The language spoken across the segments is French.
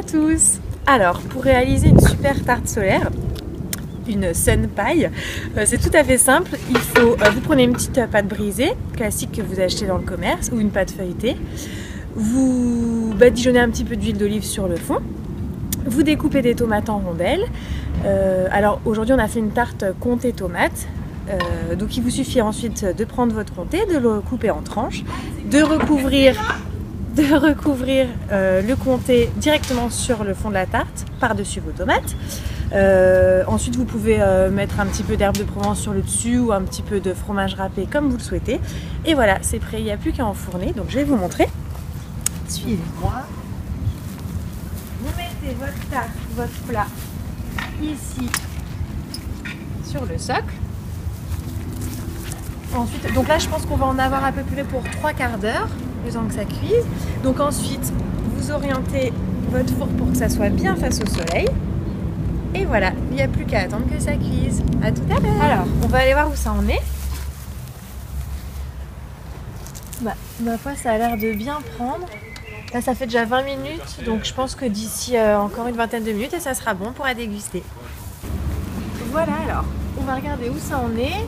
tous Alors, pour réaliser une super tarte solaire, une sun pie, euh, c'est tout à fait simple. Il faut, euh, vous prenez une petite pâte brisée, classique que vous achetez dans le commerce, ou une pâte feuilletée. Vous badigeonnez un petit peu d'huile d'olive sur le fond. Vous découpez des tomates en rondelles. Euh, alors aujourd'hui on a fait une tarte comté tomate. Donc il vous suffit ensuite de prendre votre comté, de le couper en tranches, de recouvrir, de recouvrir euh, le comté directement sur le fond de la tarte, par-dessus vos tomates. Euh, ensuite vous pouvez euh, mettre un petit peu d'herbe de Provence sur le dessus ou un petit peu de fromage râpé comme vous le souhaitez. Et voilà, c'est prêt, il n'y a plus qu'à enfourner. Donc je vais vous montrer. Suivez-moi. Vous mettez votre tarte, votre plat ici sur le socle. Ensuite, donc là je pense qu'on va en avoir à peu près pour trois quarts d'heure, le temps que ça cuise. Donc ensuite, vous orientez votre four pour que ça soit bien face au soleil. Et voilà, il n'y a plus qu'à attendre que ça cuise. À tout à l'heure. Alors, on va aller voir où ça en est. Bah, ma foi, ça a l'air de bien prendre. Là, ça fait déjà 20 minutes, donc je pense que d'ici euh, encore une vingtaine de minutes, et ça sera bon pour la déguster. Voilà, alors, on va regarder où ça en est.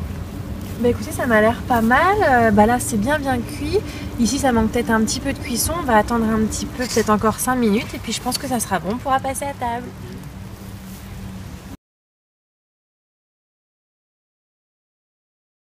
Bah écoutez, ça m'a l'air pas mal. Euh, bah là, c'est bien bien cuit. Ici, ça manque peut-être un petit peu de cuisson. On va attendre un petit peu, peut-être encore 5 minutes, et puis je pense que ça sera bon. On pourra passer à table.